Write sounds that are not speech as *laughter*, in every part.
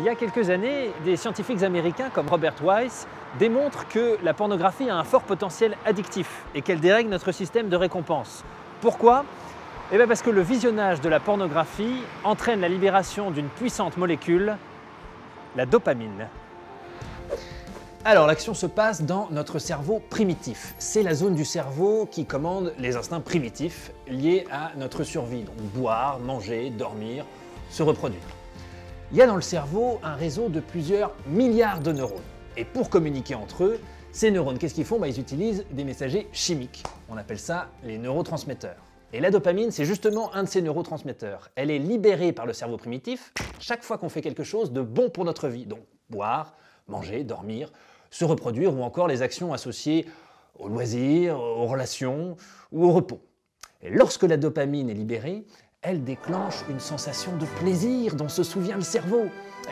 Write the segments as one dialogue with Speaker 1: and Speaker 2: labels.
Speaker 1: Il y a quelques années, des scientifiques américains comme Robert Weiss démontrent que la pornographie a un fort potentiel addictif et qu'elle dérègle notre système de récompense. Pourquoi? Eh bien parce que le visionnage de la pornographie entraîne la libération d'une puissante molécule, la dopamine. Alors l'action se passe dans notre cerveau primitif. C'est la zone du cerveau qui commande les instincts primitifs liés à notre survie, donc boire, manger, dormir, se reproduire. Il y a dans le cerveau un réseau de plusieurs milliards de neurones. Et pour communiquer entre eux, ces neurones, qu'est-ce qu'ils font? Bah, Ils utilisent des messagers chimiques. On appelle ça les neurotransmetteurs. Et la dopamine, c'est justement un de ces neurotransmetteurs. Elle est libérée par le cerveau primitif chaque fois qu'on fait quelque chose de bon pour notre vie. Donc boire, manger, dormir, se reproduire ou encore les actions associées au loisir, aux relations ou au repos. Et lorsque la dopamine est libérée, elle déclenche une sensation de plaisir dont se souvient le cerveau.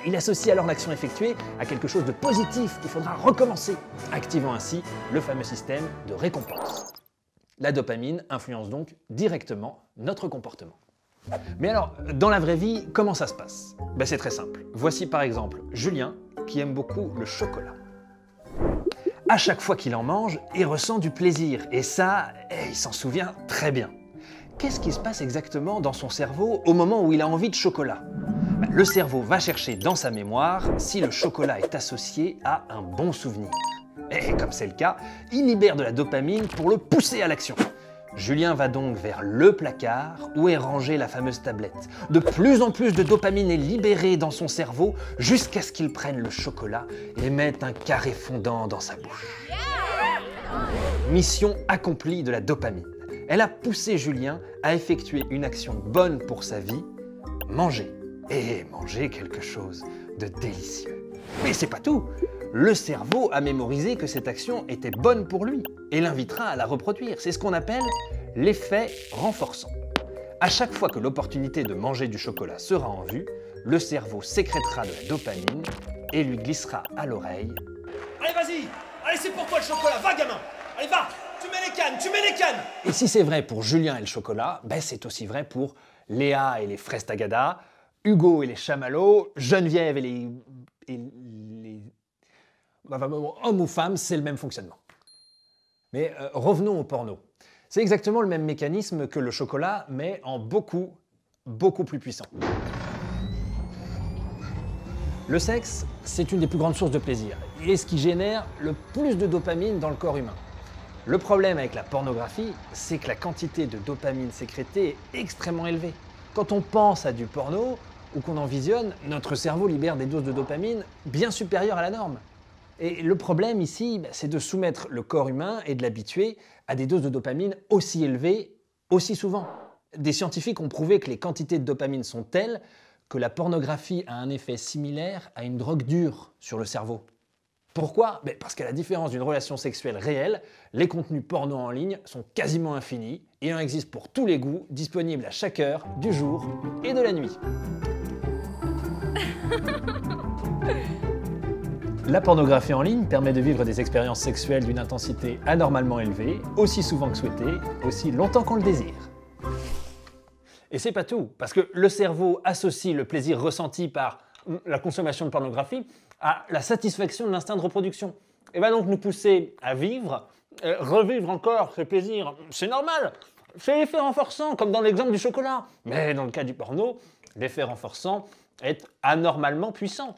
Speaker 1: Il associe alors l'action effectuée à quelque chose de positif qu'il faudra recommencer, activant ainsi le fameux système de récompense. La dopamine influence donc directement notre comportement. Mais alors, dans la vraie vie, comment ça se passe? Ben, C'est très simple. Voici par exemple Julien qui aime beaucoup le chocolat. À chaque fois qu'il en mange, il ressent du plaisir et ça, eh, il s'en souvient très bien. Qu'est-ce qui se passe exactement dans son cerveau au moment où il a envie de chocolat? Ben, Le cerveau va chercher dans sa mémoire si le chocolat est associé à un bon souvenir. Et comme c'est le cas, il libère de la dopamine pour le pousser à l'action. Julien va donc vers le placard où est rangée la fameuse tablette. De plus en plus de dopamine est libérée dans son cerveau jusqu'à ce qu'il prenne le chocolat et mette un carré fondant dans sa bouche. Mission accomplie de la dopamine. Elle a poussé Julien à effectuer une action bonne pour sa vie, manger. Et manger quelque chose de délicieux. Mais c'est pas tout le cerveau a mémorisé que cette action était bonne pour lui et l'invitera à la reproduire. C'est ce qu'on appelle l'effet renforçant. À chaque fois que l'opportunité de manger du chocolat sera en vue, le cerveau sécrétera de la dopamine et lui glissera à l'oreille
Speaker 2: Allez, vas-y Allez, c'est pour toi le chocolat Va, gamin Allez, va Tu mets les cannes Tu mets les cannes
Speaker 1: Et si c'est vrai pour Julien et le chocolat, ben c'est aussi vrai pour Léa et les fraises tagada, Hugo et les chamallows, Geneviève et les, et bah, homme ou femme, c'est le même fonctionnement. Mais euh, revenons au porno. C'est exactement le même mécanisme que le chocolat, mais en beaucoup, beaucoup plus puissant. Le sexe, c'est une des plus grandes sources de plaisir et ce qui génère le plus de dopamine dans le corps humain. Le problème avec la pornographie, c'est que la quantité de dopamine sécrétée est extrêmement élevée. Quand on pense à du porno ou qu'on en visionne, notre cerveau libère des doses de dopamine bien supérieures à la norme. Et le problème ici, bah, c'est de soumettre le corps humain et de l'habituer à des doses de dopamine aussi élevées, aussi souvent. Des scientifiques ont prouvé que les quantités de dopamine sont telles que la pornographie a un effet similaire à une drogue dure sur le cerveau. Pourquoi? Ben, Parce qu'à la différence d'une relation sexuelle réelle, les contenus porno en ligne sont quasiment infinis et en existe pour tous les goûts, disponibles à chaque heure du jour et de la nuit. *laughs* La pornographie en ligne permet de vivre des expériences sexuelles d'une intensité anormalement élevée, aussi souvent que souhaité, aussi longtemps qu'on le désire. Et c'est pas tout, parce que le cerveau associe le plaisir ressenti par la consommation de pornographie à la satisfaction de l'instinct de reproduction. Et va donc nous pousser à vivre, euh, revivre encore ce plaisir. C'est normal, c'est l'effet renforçant, comme dans l'exemple du chocolat. Mais dans le cas du porno, l'effet renforçant est anormalement puissant.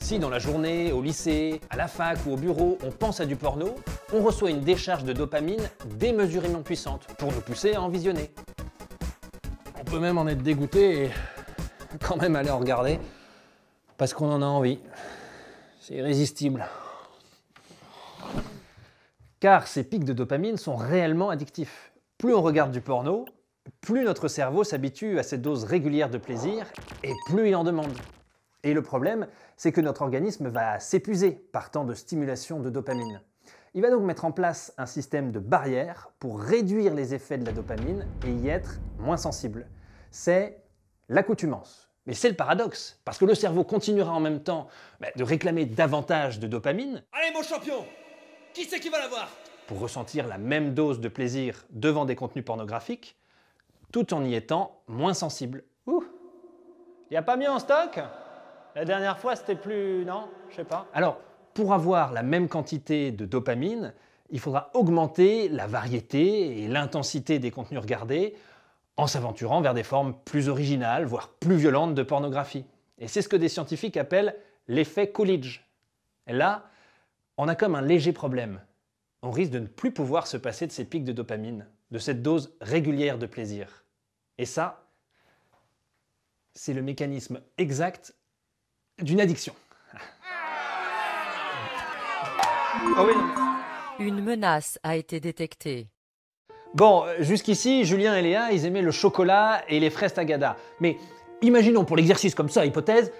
Speaker 1: Si dans la journée, au lycée, à la fac ou au bureau, on pense à du porno, on reçoit une décharge de dopamine démesurément puissante pour nous pousser à en visionner. On peut même en être dégoûté et quand même aller en regarder parce qu'on en a envie. C'est irrésistible. Car ces pics de dopamine sont réellement addictifs. Plus on regarde du porno, plus notre cerveau s'habitue à cette dose régulière de plaisir et plus il en demande. Et le problème, c'est que notre organisme va s'épuiser par tant de stimulation de dopamine. Il va donc mettre en place un système de barrière pour réduire les effets de la dopamine et y être moins sensible. C'est l'accoutumance. Mais c'est le paradoxe, parce que le cerveau continuera en même temps bah, de réclamer davantage de dopamine.
Speaker 2: Allez mon champion Qui c'est qui va l'avoir?
Speaker 1: Pour ressentir la même dose de plaisir devant des contenus pornographiques, tout en y étant moins sensible. Ouh Il n'y a pas mieux en stock?
Speaker 3: La dernière fois, c'était plus. Non? Je sais pas.
Speaker 1: Alors, pour avoir la même quantité de dopamine, il faudra augmenter la variété et l'intensité des contenus regardés en s'aventurant vers des formes plus originales, voire plus violentes de pornographie. Et c'est ce que des scientifiques appellent l'effet Coolidge. Là, on a comme un léger problème. On risque de ne plus pouvoir se passer de ces pics de dopamine, de cette dose régulière de plaisir. Et ça, c'est le mécanisme exact d'une addiction.
Speaker 4: Une menace a été détectée.
Speaker 1: Bon, jusqu'ici, Julien et Léa, ils aimaient le chocolat et les fraises tagada. Mais imaginons pour l'exercice comme ça, hypothèse,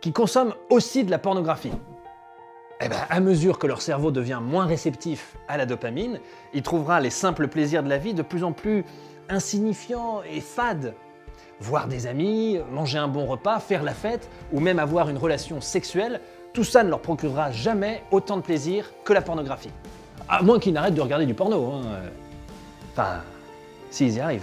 Speaker 1: qu'ils consomment aussi de la pornographie. Eh ben, à mesure que leur cerveau devient moins réceptif à la dopamine, il trouvera les simples plaisirs de la vie de plus en plus insignifiants et fades. Voir des amis, manger un bon repas, faire la fête ou même avoir une relation sexuelle, tout ça ne leur procurera jamais autant de plaisir que la pornographie. À moins qu'ils n'arrêtent de regarder du porno. hein. Enfin, s'ils y arrivent.